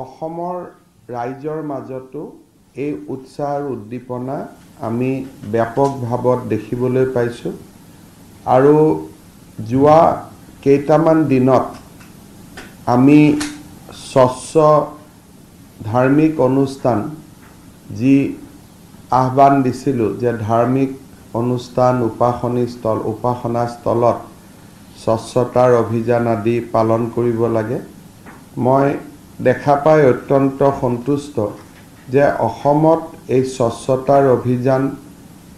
অসমৰ ৰাইজৰ মাজতো এই উৎসাহ আৰু উদ্দীপনা আমি ব্যাপক ভাৱত দেখিবলৈ পাইছোঁ। আৰু যোৱা কেইটামান দিনত আমি স্বচ্ছ ধাৰ্মিক অনুষ্ঠান যি আহ্বান দিছিলোঁ যে ধাৰ্মিক অনুষ্ঠান উপাসনী স্থল উপাসনা স্থলত স্বচ্ছতাৰ অভিযান আদি পালন কৰিব লাগে মই দেখা পাই অত্যন্ত সন্তুষ্ট যে অসমত এই স্বচ্ছতাৰ অভিযান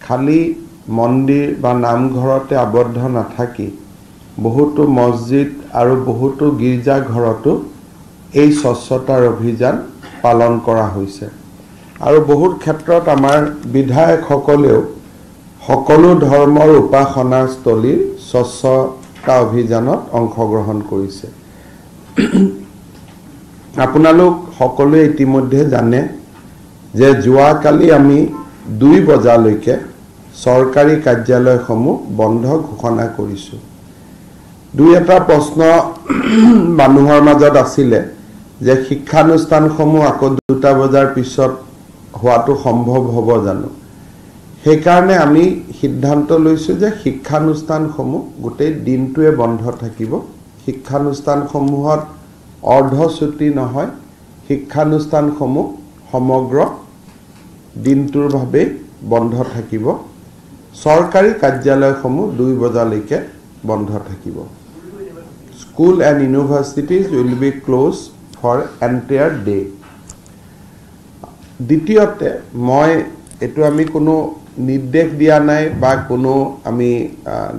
খালী মন্দিৰ বা নামঘৰতে আবদ্ধ নাথাকি বহুতো মছজিদ আৰু বহুতো গীৰ্জাঘৰতো এই স্বচ্ছতাৰ অভিযান পালন কৰা হৈছে। আৰু বহুত ক্ষেত্ৰত আমাৰ বিধায়কসকলেও সকলো ধৰ্মৰ উপাসনাস্থলীৰ স্বচ্ছতা অভিযানত অংশগ্ৰহণ কৰিছে। আপোনালোক সকলোৱে ইতিমধ্যে জানে যে যোৱাকালি আমি দুই বজালৈকে চৰকাৰী কাৰ্যালয়সমূহ বন্ধ ঘোষণা কৰিছোঁ। দুই এটা প্ৰশ্ন মানুহৰ মাজত আছিলে যে শিক্ষানুষ্ঠানসমূহ আকৌ দুটা বজাৰ পিছত হোৱাটো সম্ভৱ হ'ব জানো? সেইকাৰণে আমি সিদ্ধান্ত লৈছোঁ যে শিক্ষানুষ্ঠানসমূহ গোটেই দিনটোৱে বন্ধ থাকিব। শিক্ষানুষ্ঠানসমূহত অৰ্ধচুটি নহয় শিক্ষানুষ্ঠানসমূহ সমগ্ৰ দিনটোৰ বাবেই বন্ধ থাকিব। চৰকাৰী কাৰ্যালয়সমূহ দুই বজালৈকে বন্ধ থাকিব। School and universities will be closed for entire day দ্বিতীয়তে মই এইটো আমি কোনো নিৰ্দেশ দিয়া নাই বা কোনো আমি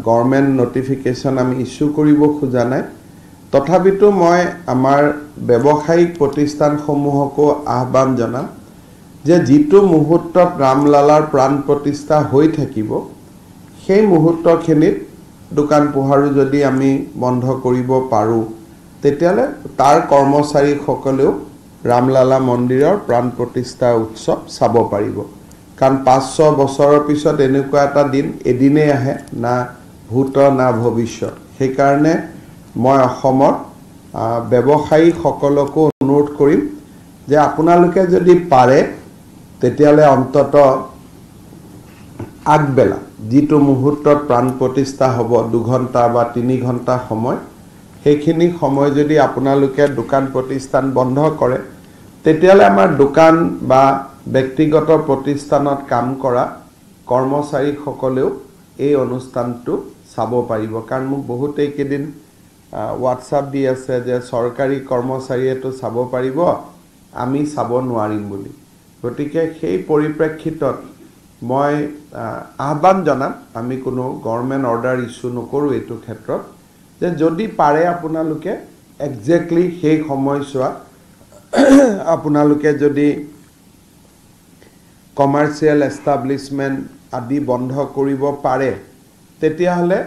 গভৰ্ণমেণ্ট নটিফিকেশ্যন আমি ইছ্যু কৰিব খোজা নাই। তথাপিতো মই আমাৰ ব্যৱসায়িক প্ৰতিষ্ঠানসমূহকো আহ্বান জনাম যে যিটো মুহূৰ্তত ৰামলালাৰ প্ৰাণ প্ৰতিষ্ঠা হৈ থাকিব সেই মুহূৰ্তখিনিত দোকান পোহাৰো যদি আমি বন্ধ কৰিব পাৰোঁ তেতিয়াহ'লে তাৰ কৰ্মচাৰীসকলেও ৰামলালা মন্দিৰৰ প্ৰাণ প্ৰতিষ্ঠা উৎসৱ চাব পাৰিব। কাৰণ পাঁচ ছয় বছৰৰ পিছত এনেকুৱা এটা দিন এদিনেই আহে না ভূত না ভৱিষ্যত। সেইকাৰণে মই অসমৰ ব্যৱসায়ীসকলকো অনুৰোধ কৰিম যে আপোনালোকে যদি পাৰে তেতিয়াহ'লে অন্তত আগবেলা যিটো মুহূৰ্তত প্ৰাণ প্ৰতিষ্ঠা হ'ব দুঘণ্টা বা তিনি ঘণ্টা সময় সেইখিনি সময় যদি আপোনালোকে দোকান প্ৰতিষ্ঠান বন্ধ কৰে তেতিয়াহ'লে আমাৰ দোকান বা ব্যক্তিগত প্ৰতিষ্ঠানত কাম কৰা কৰ্মচাৰীসকলেও এই অনুষ্ঠানটো চাব পাৰিব। কাৰণ মোক বহুতেই কেইদিন হোৱাটছআপ দি আছে যে চৰকাৰী কৰ্মচাৰীয়েতো চাব পাৰিব আমি চাব নোৱাৰিম বুলি। গতিকে সেই পৰিপ্ৰেক্ষিতত মই আহ্বান জনাম আমি কোনো গভৰ্ণমেণ্ট অৰ্ডাৰ ইছ্যু নকৰোঁ এইটো ক্ষেত্ৰত যে যদি পাৰে আপোনালোকে একজেক্টলি সেই সময়ছোৱাত আপোনালোকে যদি কমাৰ্চিয়েল এষ্টাব্লিছমেণ্ট আদি বন্ধ কৰিব পাৰে তেতিয়াহ'লে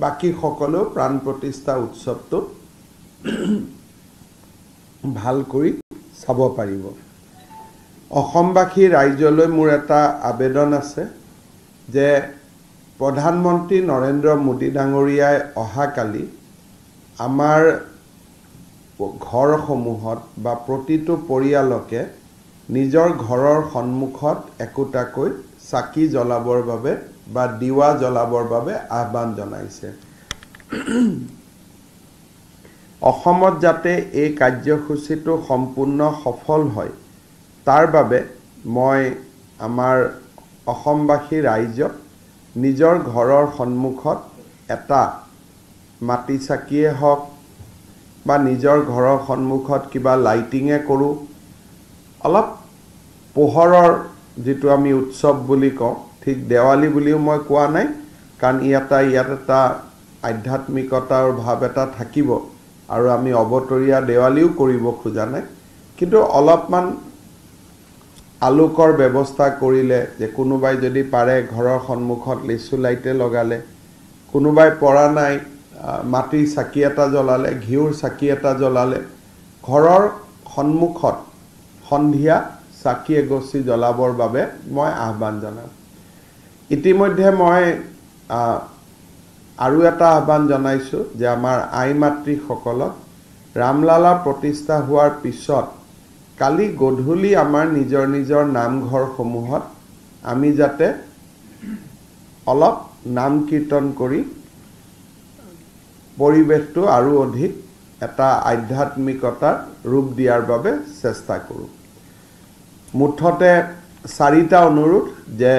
বাকীসকলেও প্ৰাণ প্ৰতিষ্ঠা উৎসৱটো ভাল কৰি চাব পাৰিব। অসমবাসী ৰাইজলৈ মোৰ এটা আবেদন আছে যে প্ৰধানমন্ত্ৰী নৰেন্দ্ৰ মোদী ডাঙৰীয়াই অহাকালি আমাৰ ঘৰসমূহত বা প্ৰতিটো পৰিয়ালকে নিজৰ ঘৰৰ সন্মুখত একোটাকৈ চাকি জ্বলাবৰ বাবে বা দিৱা জ্বলাবৰ বাবে আহ্বান জনাইছে। অসমত যাতে এই কাৰ্যসূচীটো সম্পূৰ্ণ সফল হয় তাৰ বাবে মই আমাৰ অসমবাসী ৰাইজক নিজৰ ঘৰৰ সন্মুখত এটা মাটি চাকিয়ে হওক বা নিজৰ ঘৰৰ সন্মুখত কিবা লাইটিঙে কৰোঁ অলপ পোহৰৰ যিটো আমি উৎসৱ বুলি কওঁ ঠিক দেৱালী বুলিও মই কোৱা নাই কাৰণ ইয়াত ইয়াত এটা আধ্যাত্মিকতাৰ ভাৱ এটা থাকিব আৰু আমি অবতৰীয়া দেৱালীও কৰিব খোজা নাই। কিন্তু অলপমান আলোকৰ ব্যৱস্থা কৰিলে যে কোনোবাই যদি পাৰে ঘৰৰ সন্মুখত লিচু লাইটে লগালে কোনোবাই পৰা নাই মাটিৰ চাকি এটা জ্বলালে ঘিউৰ চাকি এটা জ্বলালে ঘৰৰ সন্মুখত সন্ধিয়া চাকি এগছি জ্বলাবৰ বাবে মই আহ্বান জনাম। ইতিমধ্যে মই আৰু এটা আহ্বান জনাইছোঁ যে আমাৰ আই মাতৃসকলক ৰামলালা প্ৰতিষ্ঠা হোৱাৰ পিছত কালি গধূলি আমাৰ নিজৰ নিজৰ নামঘৰসমূহত আমি যাতে অলপ নাম কীৰ্তন কৰি পৰিৱেশটো আৰু অধিক এটা আধ্যাত্মিকতাৰ ৰূপ দিয়াৰ বাবে চেষ্টা কৰোঁ। মুঠতে চাৰিটা অনুৰোধ যে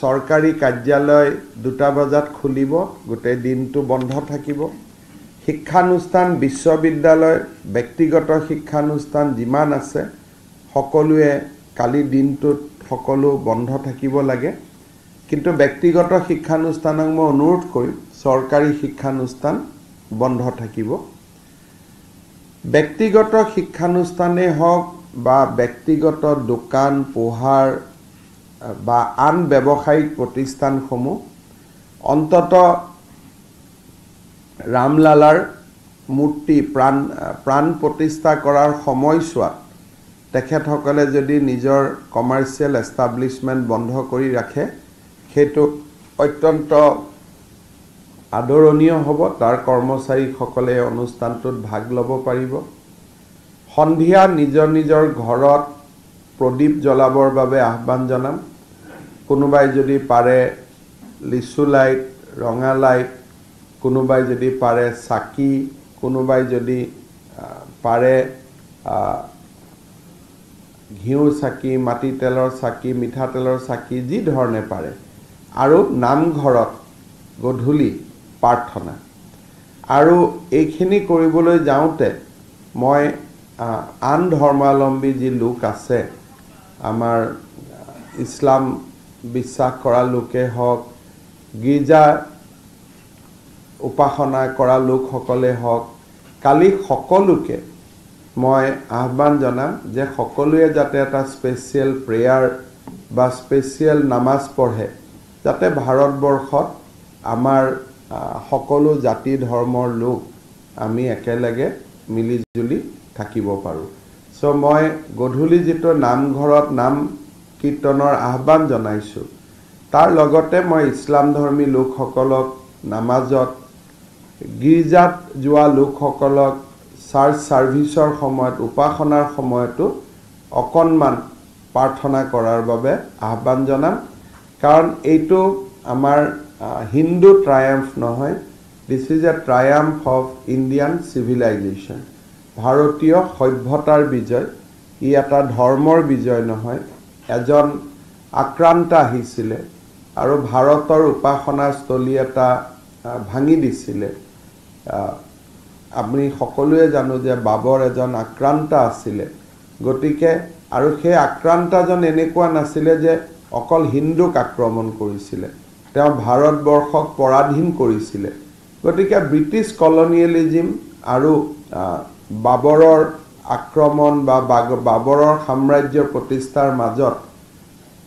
চৰকাৰী কাৰ্যালয় দুটা বজাত খুলিব গোটেই দিনটো বন্ধ থাকিব। শিক্ষানুষ্ঠান বিশ্ববিদ্যালয় ব্যক্তিগত শিক্ষানুষ্ঠান যিমান আছে সকলোৱে কালি দিনটোত সকলো বন্ধ থাকিব লাগে। কিন্তু ব্যক্তিগত শিক্ষানুষ্ঠানক মই অনুৰোধ কৰিম চৰকাৰী শিক্ষানুষ্ঠান বন্ধ থাকিব। ব্যক্তিগত শিক্ষানুষ্ঠানেই হওক বা ব্যক্তিগত দোকান পোহাৰ বা আন ব্যৱসায়িক প্ৰতিষ্ঠানসমূহ অন্তত ৰামলালাৰ মূৰ্তি প্ৰাণ প্ৰাণ প্ৰতিষ্ঠা কৰাৰ সময়ছোৱাত তেখেতসকলে যদি নিজৰ কমাৰ্চিয়েল এষ্টাব্লিছমেণ্ট বন্ধ কৰি ৰাখে সেইটো অত্যন্ত আদৰণীয় হ'ব। তাৰ কৰ্মচাৰীসকলে অনুষ্ঠানটোত ভাগ ল'ব পাৰিব। সন্ধিয়া নিজৰ নিজৰ ঘৰত প্ৰদীপ জ্বলাবৰ বাবে আহ্বান জনাম। কোনোবাই যদি পাৰে লিচু লাইট ৰঙা লাইট কোনোবাই যদি পাৰে চাকি কোনোবাই যদি পাৰে ঘিউৰ চাকি মাটি তেলৰ চাকি মিঠাতেলৰ চাকি যি ধৰণে পাৰে। আৰু নামঘৰত গধূলি প্ৰাৰ্থনা। আৰু এইখিনি কৰিবলৈ যাওঁতে মই আন ধৰ্মাৱলম্বী যি লোক আছে আমাৰ ইছলাম বিশ্বাস কৰা লোকেই হওক গীৰ্জা উপাসনা কৰা লোকসকলেই হওক কালি সকলোকে মই আহ্বান জনাম যে সকলোৱে যাতে এটা স্পেচিয়েল প্ৰেয়াৰ বা স্পেচিয়েল নামাজ পঢ়ে যাতে ভাৰতবৰ্ষত আমাৰ সকলো জাতি ধৰ্মৰ লোক আমি একেলগে মিলি জুলি থাকিব পাৰোঁ। চ' মই গধূলি যিটো নামঘৰত নাম কীৰ্তনৰ আহ্বান জনাইছোঁ তাৰ লগতে মই ইছলামধৰ্মী লোকসকলক নামাজত গীৰ্জাত যোৱা লোকসকলক চাৰ্চ ছাৰ্ভিচৰ সময়ত উপাসনাৰ সময়তো অকণমান প্ৰাৰ্থনা কৰাৰ বাবে আহ্বান জনাম। কাৰণ এইটো আমাৰ হিন্দু ট্ৰায়াম্ফ নহয় this is a triumph of Indian civilization ভাৰতীয় সভ্যতাৰ বিজয় ই এটা ধৰ্মৰ বিজয় নহয় এজন আক্ৰান্ত আহিছিলে আৰু ভাৰতৰ উপাসনাস্থলী এটা ভাঙি দিছিলে। আমি সকলোৱে জানো যে বাবৰ এজন আক্ৰান্ত আছিলে। গতিকে আৰু সেই আক্ৰান্তজন এনেকুৱা নাছিলে যে অকল হিন্দুক আক্ৰমণ কৰিছিলে তেওঁ ভাৰতবৰ্ষক পৰাধীন কৰিছিলে। গতিকে ব্ৰিটিছ কলনিয়েলিজিম আৰু বাবৰৰ আক্ৰমণ বা বাবৰৰ সাম্ৰাজ্য প্ৰতিষ্ঠাৰ মাজত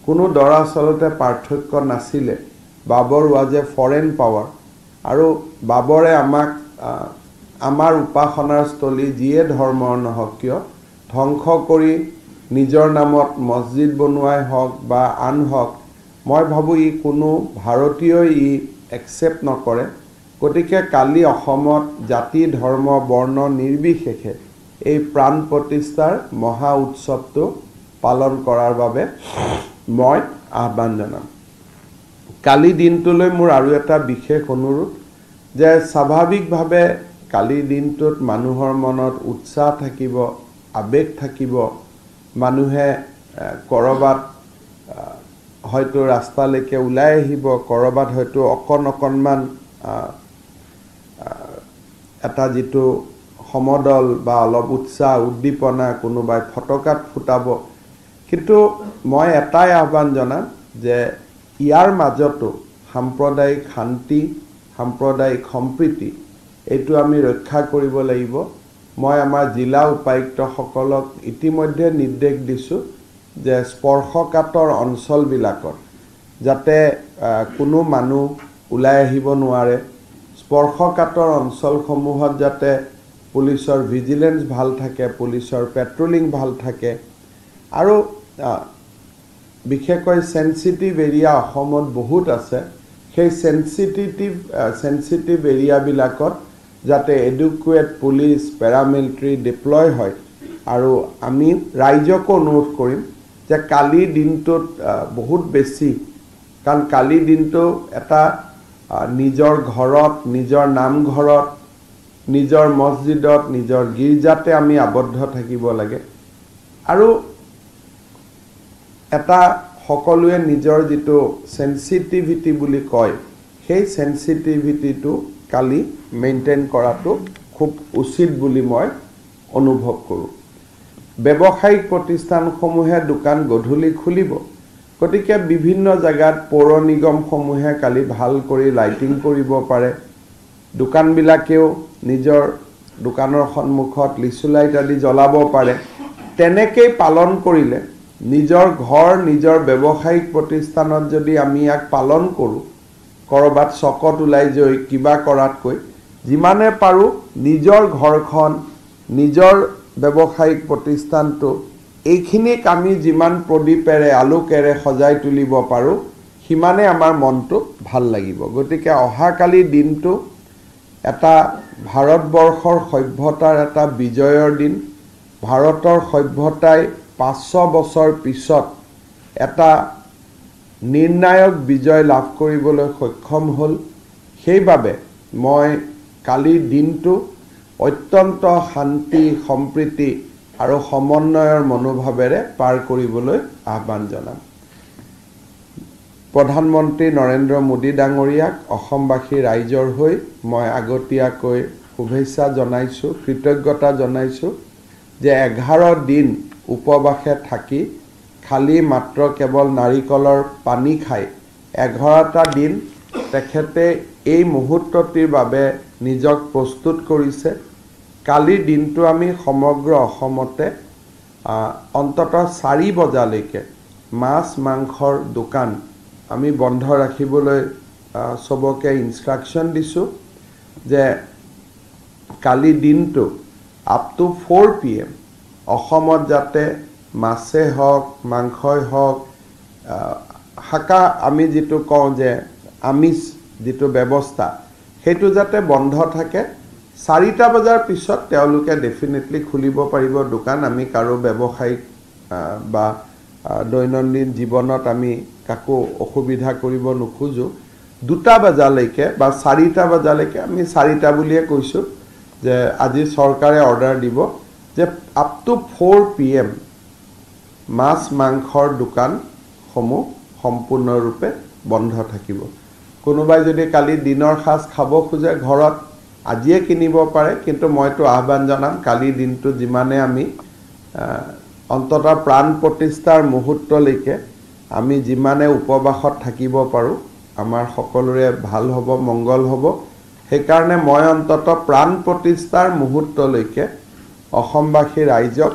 কোনো দৰাচলতে পাৰ্থক্য নাছিলে। বাবৰ ৱাজ এ ফৰেইন পাৱাৰ আৰু বাবৰে আমাক আমাৰ উপাসনাৰ স্থলী যিয়ে ধৰ্মৰ নহওক কিয় ধ্বংস কৰি নিজৰ নামত মছজিদ বনোৱাই হওক বা আন হওক মই ভাবোঁ ই কোনো ভাৰতীয়ই ই একচেপ্ট নকৰে। গতিকে কালি অসমত জাতি ধৰ্ম বৰ্ণ নিৰ্বিশেষে এই প্ৰাণ প্ৰতিষ্ঠাৰ মহা উৎসৱটো পালন কৰাৰ বাবে মই আহ্বান জনাম। কালি দিনটোলৈ মোৰ আৰু এটা বিশেষ অনুৰোধ যে স্বাভাৱিকভাৱে কালিৰ দিনটোত মানুহৰ মনত উৎসাহ থাকিব আৱেগ থাকিব। মানুহে ক'ৰবাত হয়তো ৰাস্তালৈকে ওলাই আহিব ক'ৰবাত হয়তো অকণ অকণমান এটা যিটো সমদল বা অলপ উৎসাহ উদ্দীপনা কোনোবাই ফটকাত ফুটাব কিন্তু মই এটাই আহ্বান জনাম যে ইয়াৰ মাজতো সাম্প্ৰদায়িক শান্তি সাম্প্ৰদায়িক সম্প্ৰীতি এইটো আমি ৰক্ষা কৰিব লাগিব। মই আমাৰ জিলা উপায়ুক্তসকলক ইতিমধ্যে নিৰ্দেশ দিছোঁ যে স্পৰ্শকাতৰ অঞ্চলবিলাকত যাতে কোনো মানুহ ওলাই আহিব নোৱাৰে। স্পৰ্শকাতৰ অঞ্চলসমূহত যাতে পুলিচৰ ভিজিলেঞ্চ ভাল থাকে পুলিচৰ পেট্ৰলিং ভাল থাকে আৰু বিশেষকৈ চেঞ্চিটিভ এৰিয়া অসমত বহুত আছে। সেই চেঞ্চিটিভ চেঞ্চিটিভ এৰিয়াবিলাকত যাতে এডুকুৱেট পুলিচ পেৰামিলিটাৰী ডিপ্লয় হয়। আৰু আমি ৰাইজকো অনুৰোধ কৰিম যে কালিৰ দিনটোত বহুত বেছি কাৰণ কালিৰ দিনটো এটা নিজৰ ঘৰত নিজৰ নামঘৰত নিজৰ মছজিদত নিজৰ গীৰ্জাতে আমি আবদ্ধ থাকিব লাগে। আৰু এটা সকলোৱে নিজৰ যিটো চেঞ্চিটিভিটি বুলি কয় সেই চেঞ্চিটিভিটিটো কালি মেইনটেইন কৰাটো খুব উচিত বুলি মই অনুভৱ কৰোঁ। ব্যৱসায়িক প্ৰতিষ্ঠানসমূহে দোকান গধূলি খুলিব। গতিকে বিভিন্ন জেগাত পৌৰ নিগমসমূহে কালি ভাল কৰি লাইটিং কৰিব পাৰে। দোকানবিলাকেও নিজৰ দোকানৰ সন্মুখত লিচু লাইট আদি জ্বলাব পাৰে। তেনেকেই পালন কৰিলে নিজৰ ঘৰ নিজৰ ব্যৱসায়িক প্ৰতিষ্ঠানত যদি আমি ইয়াক পালন কৰোঁ ক'ৰবাত চকত ওলাই গৈ কিবা কৰাতকৈ যিমানে পাৰোঁ নিজৰ ঘৰখন নিজৰ ব্যৱসায়িক প্ৰতিষ্ঠানটো এইখিনিক আমি যিমান প্ৰদীপেৰে আলোকেৰে সজাই তুলিব পাৰোঁ সিমানে আমাৰ মনটো ভাল লাগিব। গতিকে অহাকালি দিনটো এটা ভাৰতবৰ্ষৰ সভ্যতাৰ এটা বিজয়ৰ দিন। ভাৰতৰ সভ্যতাই পাঁচশ বছৰ পিছত এটা নিৰ্ণায়ক বিজয় লাভ কৰিবলৈ সক্ষম হ'ল। সেইবাবে মই কালিৰ দিনটো অত্যন্ত শান্তি সম্প্ৰীতি আৰু সমন্বয়ৰ মনোভাৱেৰে পাৰ কৰিবলৈ আহ্বান জনাম। প্ৰধানমন্ত্ৰী নৰেন্দ্ৰ মোদী ডাঙৰীয়াক অসমবাসী ৰাইজৰ হৈ মই আগতীয়াকৈ শুভেচ্ছা জনাইছোঁ কৃতজ্ঞতা জনাইছোঁ যে এঘাৰ দিন উপবাসে থাকি খালি মাত্ৰ কেৱল নাৰিকলৰ পানী খাই এঘাৰটা দিন তেখেতে এই মুহূৰ্তটিৰ বাবে নিজক প্ৰস্তুত কৰিছে। কালিৰ দিনটো আমি সমগ্ৰ অসমতে অন্ততঃ চাৰি বজালৈকে মাছ মাংসৰ দোকান আমি বন্ধ ৰাখিবলৈ চবকে ইনষ্ট্ৰাকশ্যন দিছোঁ যে কালি দিনটো up to four P M অসমত যাতে মাছেই হওক মাংসই হওক শাকা আমি যিটো কওঁ যে আমিষ যিটো ব্যৱস্থা সেইটো যাতে বন্ধ থাকে চাৰিটা বজাৰ পিছত তেওঁলোকে ডেফিনেটলি খুলিব পাৰিব দোকান। আমি কাৰো ব্যৱসায়িক বা দৈনন্দিন জীৱনত আমি কাকো অসুবিধা কৰিব নোখোজোঁ। দুটা বজালৈকে বা চাৰিটা বজালৈকে আমি চাৰিটা বুলিয়ে কৈছোঁ যে আজি চৰকাৰে অৰ্ডাৰ দিব যে up to four P M মাছ মাংসৰ দোকানসমূহ সম্পূৰ্ণৰূপে বন্ধ থাকিব। কোনোবাই যদি কালি দিনৰ সাজ খাব খোজে ঘৰত আজিয়ে কিনিব পাৰে কিন্তু মইতো আহ্বান জনাম কালি দিনটো যিমানে আমি অন্ততঃ প্ৰাণ প্ৰতিষ্ঠাৰ মুহূৰ্তলৈকে আমি যিমানে উপবাসত থাকিব পাৰোঁ আমাৰ সকলোৰে ভাল হ'ব মংগল হ'ব। সেইকাৰণে মই অন্ততঃ প্ৰাণ প্ৰতিষ্ঠাৰ মুহূৰ্তলৈকে অসমবাসী ৰাইজক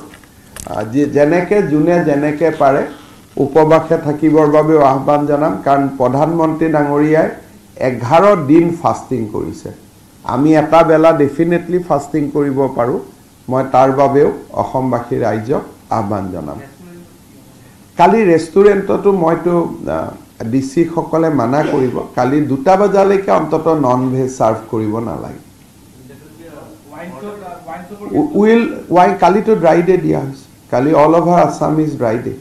যি যেনেকৈ যোনে যেনেকৈ পাৰে উপবাসে থাকিবৰ বাবেও আহ্বান জনাম কাৰণ প্ৰধানমন্ত্ৰী ডাঙৰীয়াই এঘাৰ দিন ফাষ্টিং কৰিছে। আমি এটা বেলা ডেফিনেটলি ফাষ্টিং কৰিব পাৰোঁ। মই তাৰ বাবেও অসমবাসী ৰাইজক আহ্বান জনাম। কালি ৰেষ্টুৰেণ্টতো মইতো ডি চিসকলে মানা কৰিব। কালি দুটা বজালৈকে অন্ততঃ নন ভেজ ছাৰ্ভ কৰিব নালাগে। উইল ৱাই কালিতো ড্ৰাই ডে দিয়া হৈছে। কালি all over Assam is dry day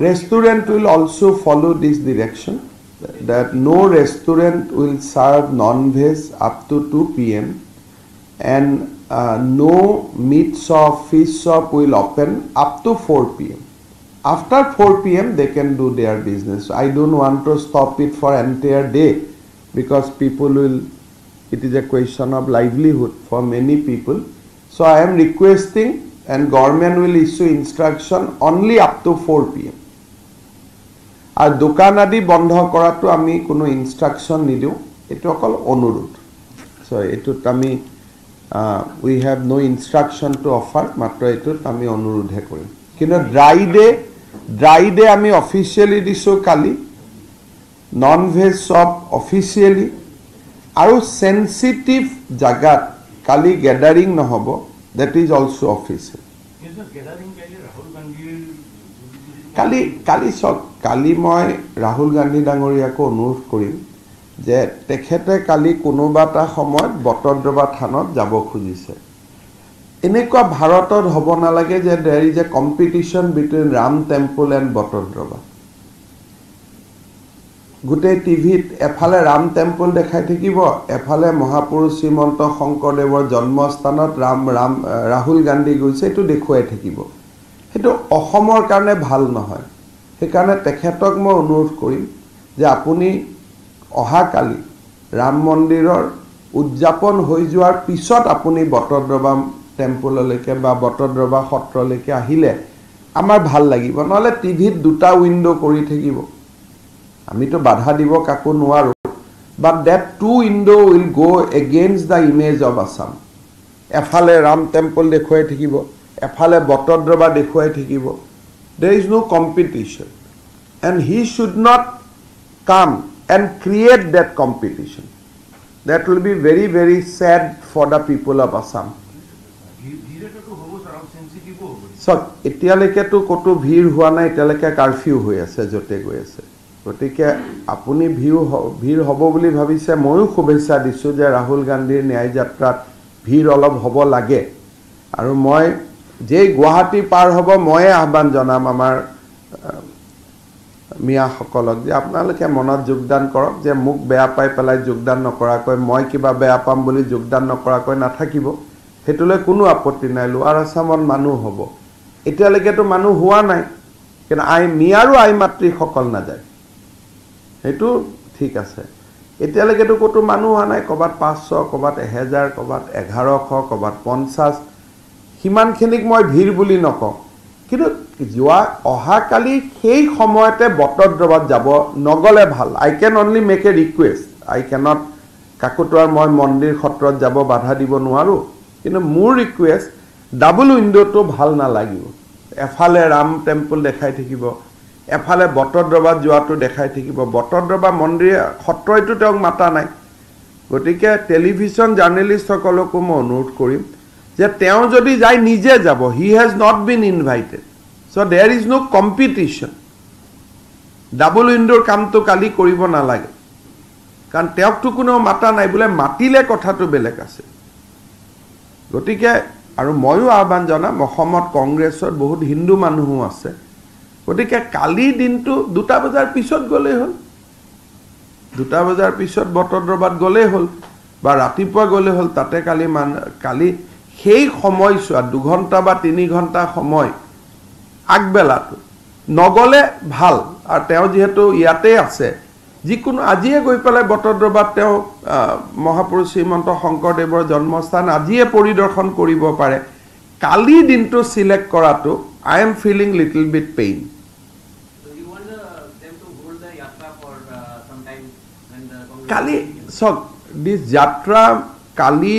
Restaurant will also follow this direction that no restaurant will serve non-veg up to 2 p.m. and uh, no meat shop, fish shop will open up to 4 p.m. After 4 p.m. they can do their business. I don't want to stop it for entire day because people will. It is a question of livelihood for many people. So I am requesting and government will issue instruction only up to 4 p.m. আৰু দোকান আদি বন্ধ কৰাটো আমি কোনো instruction নিদিওঁ। এইটো অকল অনুৰোধ। চ' এইটোত আমি we have no' instruction to offer মাত্ৰ এইটোত আমি অনুৰোধহে কৰিম। কিন্তু ড্ৰাই ডে ড্ৰাই ডে আমি অফিচিয়েলি দিছোঁ কালি। নন ভেজ চব অফিচিয়েলি আৰু চেঞ্চিটিভ জাগাত কালি গেডাৰিং নহ'ব। ডেট ইজ অলছ' অফিচিয়েল কিন্তু গেদাৰিং কাইলৈ ৰাহুল গান্ধীৰ কালি কালি চাওক কালি মই ৰাহুল গান্ধী ডাঙৰীয়াকো অনুৰোধ কৰিম যে তেখেতে কালি কোনোবা এটা সময়ত বটদ্ৰৱা থানত যাব খুজিছে। এনেকুৱা ভাৰতত হ'ব নালাগে যে there is a competition between Ram temple and Batadrava গোটেই টিভিত এফালে ৰাম টেম্পল দেখাই থাকিব এফালে মহাপুৰুষ শ্ৰীমন্ত শংকৰদেৱৰ জন্মস্থানত ৰাম ৰাম ৰাহুল গান্ধী গৈছে এইটো দেখুৱাই থাকিব। সেইটো অসমৰ কাৰণে ভাল নহয়। সেইকাৰণে তেখেতক মই অনুৰোধ কৰিম যে আপুনি অহাকালি ৰাম মন্দিৰৰ উদযাপন হৈ যোৱাৰ পিছত আপুনি বটদ্ৰৱা টেম্পললৈকে বা বটদ্ৰৱা সত্ৰলৈকে আহিলে আমাৰ ভাল লাগিব। নহ'লে টিভিত দুটা উইণ্ড' কৰি থাকিব। আমিতো বাধা দিব কাকো নোৱাৰোঁ। But that to window' will go' against the image of Assam এফালে ৰাম টেম্পল দেখুৱাই থাকিব। এফালে বটদ্ৰৱা দেখুৱাই থাকিব। There is no' competition and he should not come and create that competition that will be very very sad for the people of Assam চাওক এতিয়ালৈকেতো ক'তো ভিৰ হোৱা নাই এতিয়ালৈকে কাৰফিউ হৈ আছে য'তে গৈ আছে। গতিকে আপুনি ভিৰ ভিৰ হ'ব বুলি ভাবিছে ময়ো শুভেচ্ছা দিছোঁ যে ৰাহুল গান্ধীৰ ন্যায় যাত্ৰাত ভিৰ অলপ হ'ব লাগে। আৰু মই যেই গুৱাহাটী পাৰ হ'ব ময়ে আহ্বান জনাম আমাৰ মিয়াসকলক যে আপোনালোকে মনত যোগদান কৰক যে মোক বেয়া পাই পেলাই যোগদান নকৰাকৈ মই কিবা বেয়া পাম বুলি যোগদান নকৰাকৈ নাথাকিব। সেইটোলৈ কোনো আপত্তি নাই লোৱাৰ আছামত মানুহ হ'ব। এতিয়ালৈকেতো মানুহ হোৱা নাই কিন্তু আই মিয়াৰো আই মাতৃসকল নাযায়। সেইটো ঠিক আছে। এতিয়ালৈকেতো ক'তো মানুহ হোৱা নাই ক'ৰবাত পাঁচশ ক'ৰবাত এহেজাৰ ক'ৰবাত এঘাৰশ ক'ৰবাত পঞ্চাছ সিমানখিনিক মই ভিৰ বুলি নকওঁ। কিন্তু যোৱা অহাকালি সেই সময়তে বটদ্ৰৱাত যাব নগ'লে ভাল। I can only make a request I cannot কাকোটোৱাৰ মই মন্দিৰ সত্ৰত যাব বাধা দিব নোৱাৰোঁ। কিন্তু মোৰ ৰিকুৱেষ্ট ডাবল উইণ্ড'টো ভাল নালাগিব। এফালে ৰাম টেম্পল দেখাই থাকিব। এফালে বটদ্ৰৱাত যোৱাটো দেখাই থাকিব। বটদ্ৰৱা মন্দিৰ সত্ৰইতো তেওঁক মাতা নাই। গতিকে টেলিভিশ্যন জাৰ্নেলিষ্টসকলকো মই অনুৰোধ কৰিম। যে তেওঁ যদি যায় নিজে যাব। He has not been invited so' there is no' competition double উইণ্ড'ৰ কামটো কালি কৰিব নালাগে। কাৰণ তেওঁকতো কোনেও মাতা নাই বোলে মাতিলে কথাটো বেলেগ আছে। গতিকে আৰু ময়ো আহ্বান জনাম অসমত কংগ্ৰেছত বহুত হিন্দু মানুহো আছে। গতিকে কালিৰ দিনটো দুটা বজাৰ পিছত গ'লেই হ'ল। দুটা বজাৰ পিছত বটদ্ৰৱাত গ'লেই হ'ল বা ৰাতিপুৱা গ'লেই হ'ল তাতে কালি মান কালি সেই সময়ছোৱাত দুঘণ্টা বা তিনি ঘণ্টা সময় আগবেলাটো নগ'লে ভাল। আৰু তেওঁ যিহেতু ইয়াতেই আছে যিকোনো আজিয়ে গৈ পেলাই বটদ্ৰৱাত তেওঁ মহাপুৰুষ শ্ৰীমন্ত শংকৰদেৱৰ জন্মস্থান আজিয়ে পৰিদৰ্শন কৰিব পাৰে। কালি দিনটো চিলেক্ট কৰাটো I am feeling little bit pain কালি চাওক দিছ যাত্ৰা কালি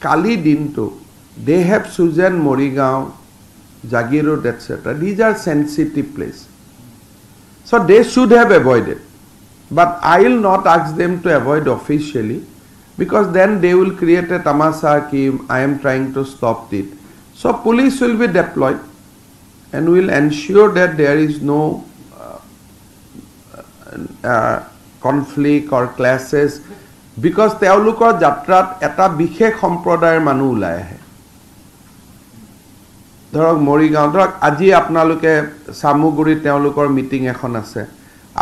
Kali Dinto, they have Sujan Morigaon, Jagi etc. These are sensitive places. So they should have avoided. But I will not ask them to avoid officially because then they will create a tamasa ki I am trying to stop it. So police will be deployed and will ensure that there is no uh, uh, uh conflict or clashes because তেওঁলোকৰ যাত্ৰাত এটা বিশেষ সম্প্ৰদায়ৰ মানুহ ওলাই আহে। ধৰক মৰিগাঁও ধৰক আজি আপোনালোকে চামুগুৰিত তেওঁলোকৰ মিটিং এখন আছে।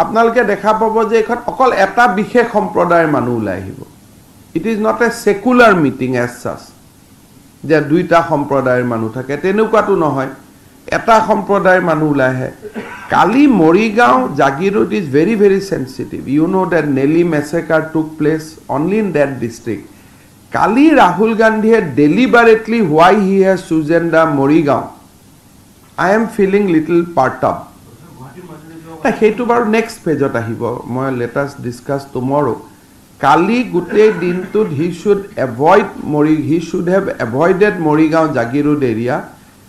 আপোনালোকে দেখা পাব যে এইখন অকল এটা বিশেষ সম্প্ৰদায়ৰ মানুহ ওলাই আহিব। It is not a secular meeting as such যে দুইটা সম্প্ৰদায়ৰ মানুহ থাকে। তেনেকুৱাটো নহয়। এটা সম্প্ৰদায়ৰ মানুহ ওলাই আহে। কালি Morigaon Jagiroad is very very sensitive you know' that Nellie massacre took place only in that district কালি ৰাহুল গান্ধীয়ে deliberately why he has chosen the Morigaon. I am feeling little part নাই, সেইটো বাৰু নেক্সট পেজত আহিব। মই লেটাষ্ট ডিছকাছ টুমৰো কালি গোটেই দিনটোত হি should avoid মৰি he should have avoided Morigaon Jagiroad area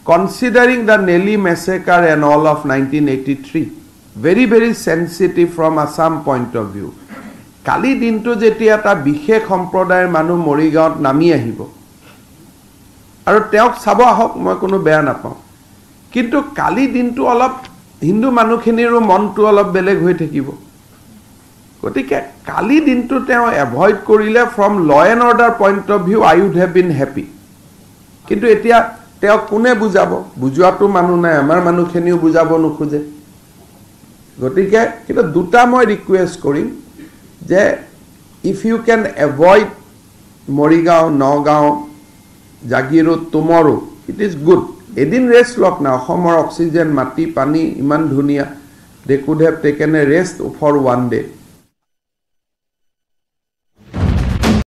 Nellie massacre and all of nineteen eighty three very very sensitive from Assam point of view কালি দিনটো যেতিয়া এটা বিশেষ সম্প্ৰদায়ৰ মানুহ মৰিগাঁৱত নামি আহিব আৰু তেওঁক চাব আহক মই কোনো বেয়া নাপাওঁ। কিন্তু কালি দিনটো অলপ হিন্দু মানুহখিনিৰো মনটো অলপ বেলেগ হৈ থাকিব। গতিকে কালি দিনটো তেওঁ এভইড কৰিলে from law and order point of view I would have been happy কিন্তু এতিয়া তেওঁক কোনে বুজাব? বুজোৱাটো মানুহ নাই আমাৰ মানুহখিনিও বুজাব নোখোজে। গতিকে কিন্তু দুটা মই ৰিকুৱেষ্ট কৰিম যে if you can avoid Morigaon Nagaon Jagiroad tomorrow it is good এদিন ৰেষ্ট লওক না অসমৰ অক্সিজেন মাটি পানী ইমান ধুনীয়া। They could have taken a rest for one day